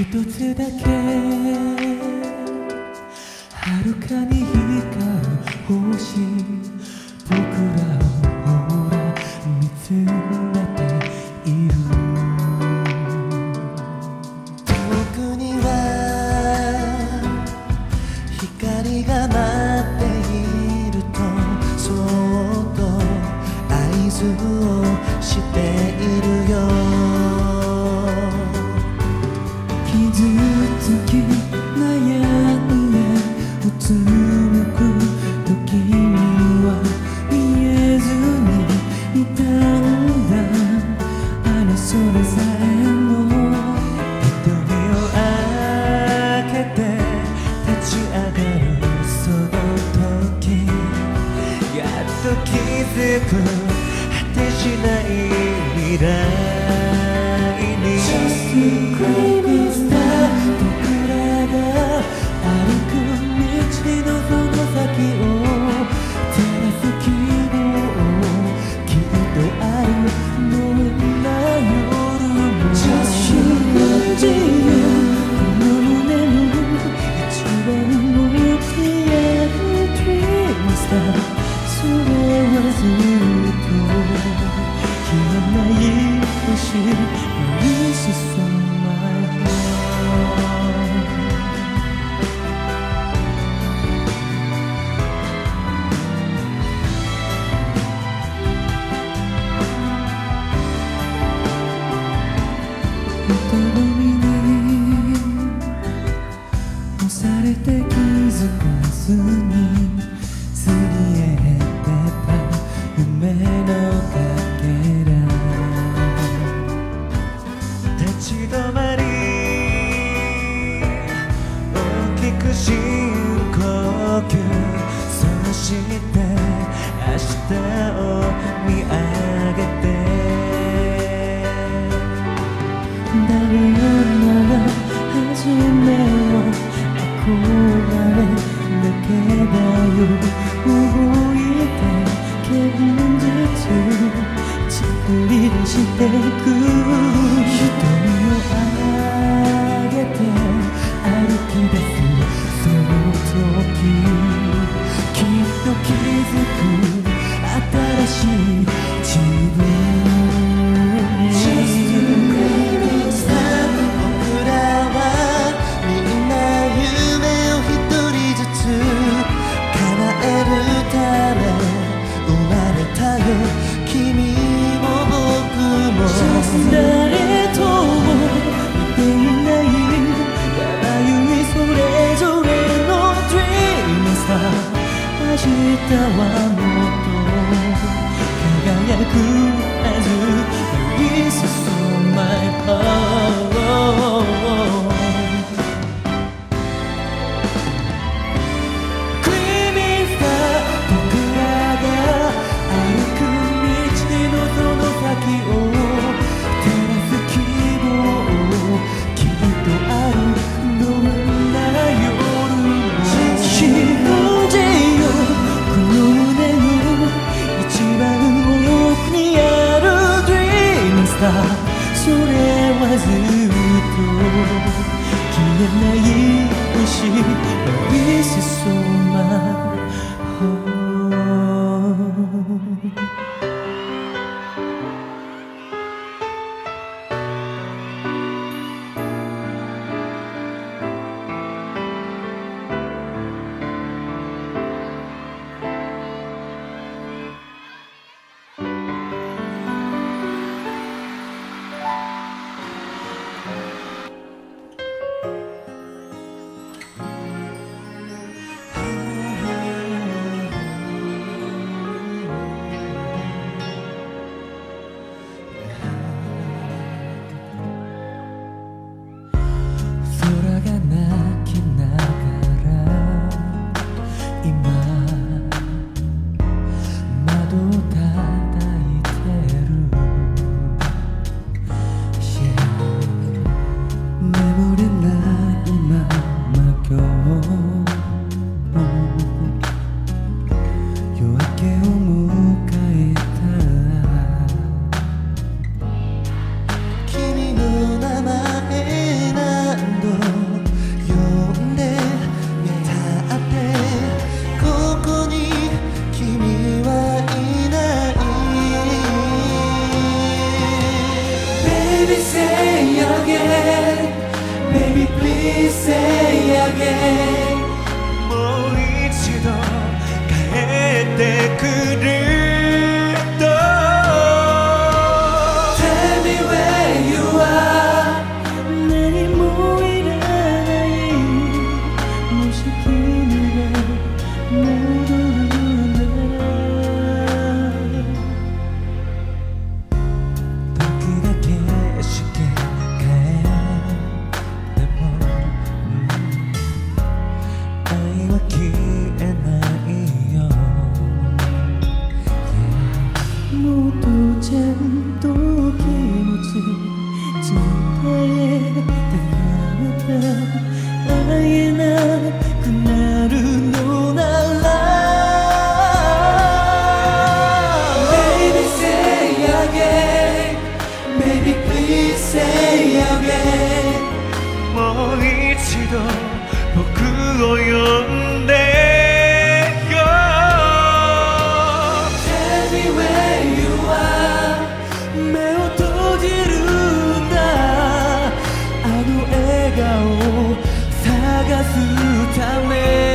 一つだけ。遥かに光る星。それさえも瞳を開けて立ち上がるその時やっと気づく again すため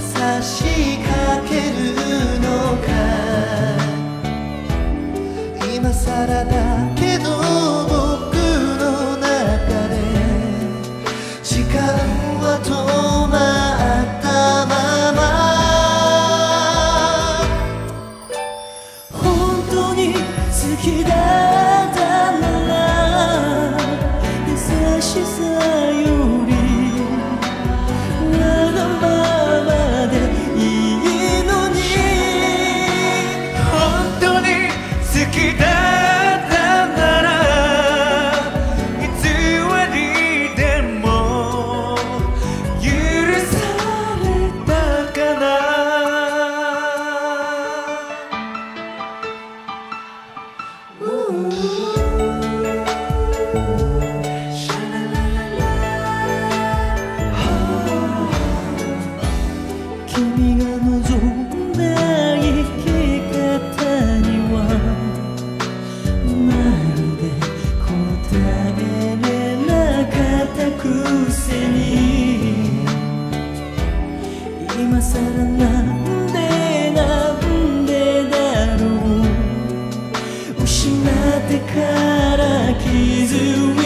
さしかけるのか。今さらだけど僕の中で。時間は止まったまま。本当に好きだったなら。優しさ今さらなんでなんでだろう。失ってから傷を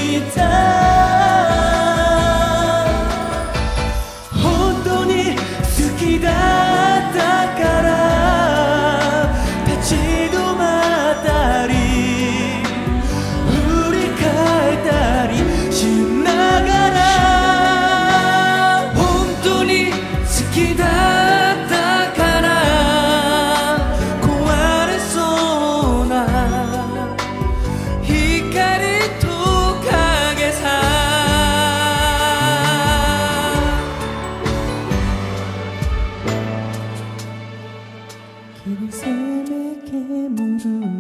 do